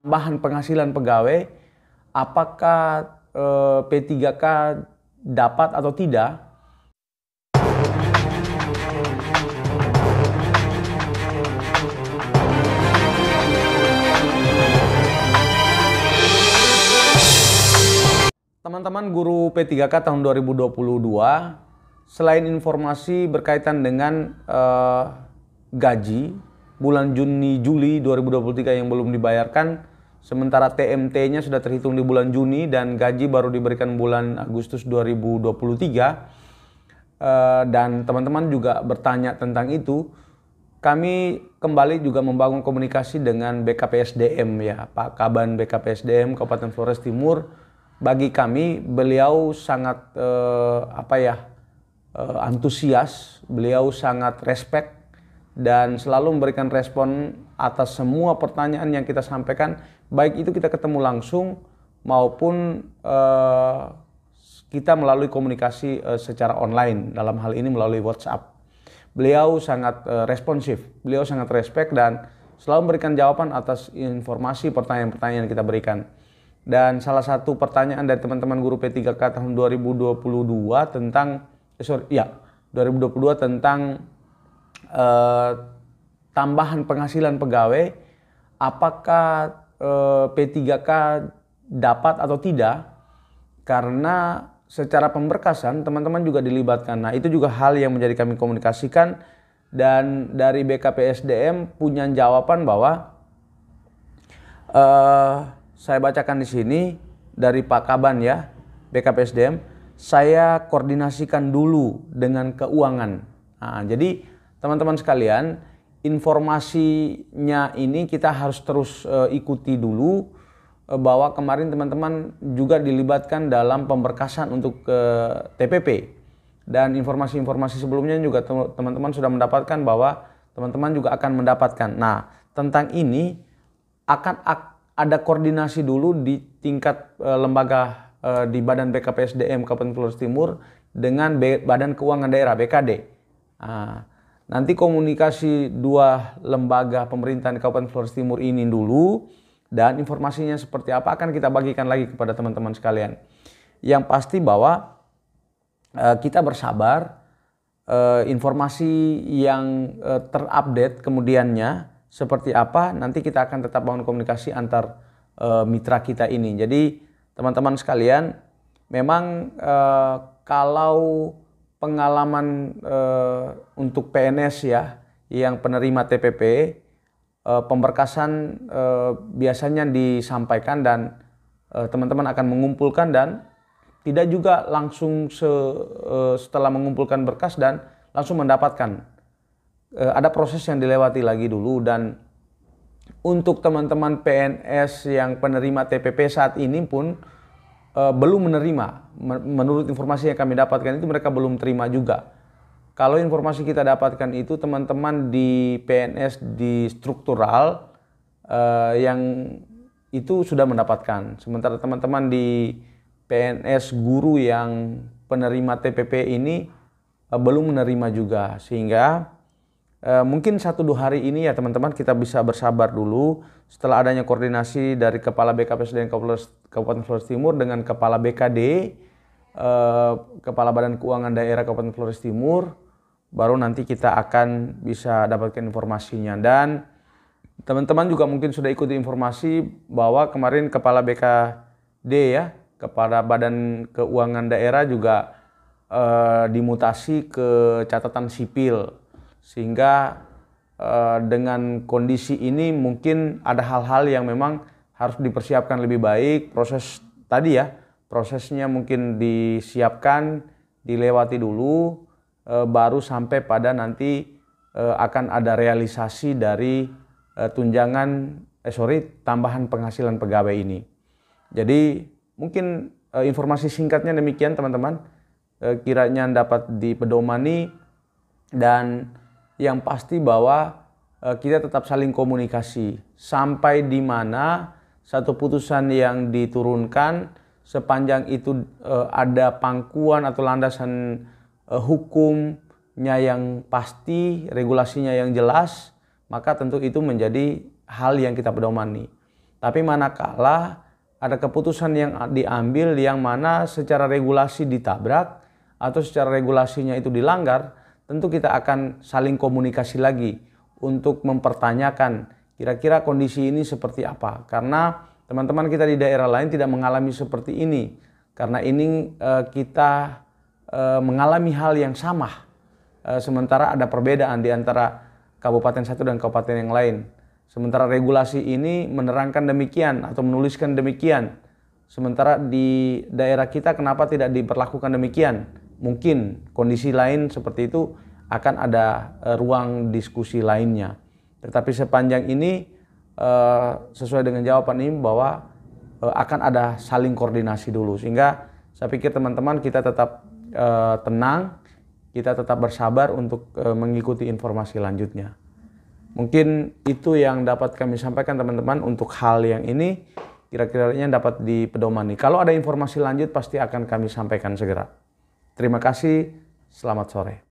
tambahan penghasilan pegawai, apakah eh, P3K dapat atau tidak? Teman-teman guru P3K tahun 2022, selain informasi berkaitan dengan eh, gaji bulan Juni Juli 2023 yang belum dibayarkan, sementara TMT-nya sudah terhitung di bulan Juni dan gaji baru diberikan bulan Agustus 2023. Uh, dan teman-teman juga bertanya tentang itu, kami kembali juga membangun komunikasi dengan BKPSDM ya, Pak Kaban BKPSDM Kabupaten Flores Timur. Bagi kami beliau sangat uh, apa ya uh, antusias, beliau sangat respect dan selalu memberikan respon atas semua pertanyaan yang kita sampaikan, baik itu kita ketemu langsung maupun uh, kita melalui komunikasi uh, secara online, dalam hal ini melalui WhatsApp. Beliau sangat uh, responsif, beliau sangat respect dan selalu memberikan jawaban atas informasi pertanyaan-pertanyaan yang kita berikan. Dan salah satu pertanyaan dari teman-teman guru P3K tahun 2022 tentang, eh, sorry, ya, 2022 tentang eh, tambahan penghasilan pegawai, apakah eh, P3K dapat atau tidak? Karena secara pemberkasan teman-teman juga dilibatkan. Nah itu juga hal yang menjadi kami komunikasikan dan dari BKPSDM punya jawaban bahwa uh, saya bacakan di sini dari Pak Kaban ya BKPSDM. Saya koordinasikan dulu dengan keuangan. Nah, jadi teman-teman sekalian, informasinya ini kita harus terus uh, ikuti dulu uh, bahwa kemarin teman-teman juga dilibatkan dalam pemberkasan untuk uh, TPP dan informasi-informasi sebelumnya juga teman-teman sudah mendapatkan bahwa teman-teman juga akan mendapatkan. Nah, tentang ini akan ada koordinasi dulu di tingkat uh, lembaga uh, di Badan BKPSDM Kabupaten Flores Timur dengan Badan Keuangan Daerah BKD. Nah, Nanti komunikasi dua lembaga pemerintahan di Kabupaten Flores Timur ini dulu dan informasinya seperti apa akan kita bagikan lagi kepada teman-teman sekalian. Yang pasti bahwa uh, kita bersabar uh, informasi yang uh, terupdate kemudiannya seperti apa nanti kita akan tetap bangun komunikasi antar mitra kita ini. Jadi teman-teman sekalian memang kalau pengalaman uh, untuk PNS ya yang penerima TPP uh, eh, pemberkasan uh, biasanya disampaikan dan teman-teman akan mengumpulkan dan tidak juga langsung se, setelah mengumpulkan berkas dan langsung mendapatkan. Ada proses yang dilewati lagi dulu dan untuk teman-teman PNS yang penerima TPP saat ini pun uh, belum menerima. Menurut informasi yang kami dapatkan itu mereka belum terima juga. Kalau informasi kita dapatkan itu teman-teman di PNS di struktural uh, yang itu sudah mendapatkan. Sementara teman-teman di PNS guru yang penerima TPP ini uh, belum menerima juga. Sehingga uh, mungkin satu dua hari ini ya teman-teman kita bisa bersabar dulu setelah adanya koordinasi dari Kepala BKPS dan Kabupaten Flores Timur dengan Kepala BKD, eh, Kepala Badan Keuangan Daerah Kabupaten Flores Timur, baru nanti kita akan bisa dapatkan informasinya. Dan teman-teman juga mungkin sudah ikuti informasi bahwa kemarin Kepala BKD ya, Kepala Badan Keuangan Daerah juga eh, dimutasi ke catatan sipil, sehingga Eh, dengan kondisi ini mungkin ada hal-hal yang memang harus dipersiapkan lebih baik. Proses tadi ya prosesnya mungkin disiapkan dilewati dulu e, baru sampai pada nanti e, akan ada realisasi dari tunjangan eh sorry tambahan penghasilan pegawai ini. Jadi mungkin informasi singkatnya demikian teman-teman. Kiranya dapat dipedomani dan yang pasti bahwa uh, kita tetap saling komunikasi sampai di mana satu putusan yang diturunkan sepanjang itu uh, ada pangkuan atau landasan uh, hukumnya yang pasti, regulasinya yang jelas, maka tentu itu menjadi hal yang kita pedomani. Tapi manakala ada keputusan yang diambil yang mana secara regulasi ditabrak atau secara regulasinya itu dilanggar, tentu kita akan saling komunikasi lagi untuk mempertanyakan kira-kira kondisi ini seperti apa. Karena teman-teman kita di daerah lain tidak mengalami seperti ini. Karena ini uh, kita uh, mengalami hal yang sama. Uh, sementara ada perbedaan di antara kabupaten satu dan kabupaten yang lain. Sementara regulasi ini menerangkan demikian atau menuliskan demikian. Sementara di daerah kita kenapa tidak diperlakukan demikian? Mungkin kondisi lain seperti itu akan ada uh, ruang diskusi lainnya. Tetapi sepanjang ini uh, sesuai dengan jawaban ini bahwa uh, akan ada saling koordinasi dulu sehingga saya pikir teman-teman kita tetap tenang, kita tetap bersabar untuk mengikuti informasi lanjutnya. Mungkin itu yang dapat kami sampaikan teman-teman untuk hal yang ini kira-kiranya dapat dipedomani. Kalau ada informasi lanjut pasti akan kami sampaikan segera. Terima kasih, selamat sore.